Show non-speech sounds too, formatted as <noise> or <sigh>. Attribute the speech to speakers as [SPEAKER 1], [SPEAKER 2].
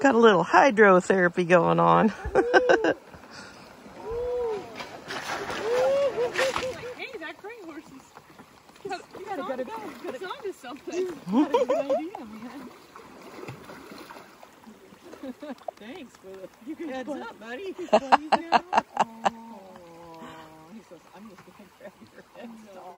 [SPEAKER 1] Got a little hydrotherapy going on.
[SPEAKER 2] Thanks for the you can heads up, buddy. He's <laughs> He says, I'm just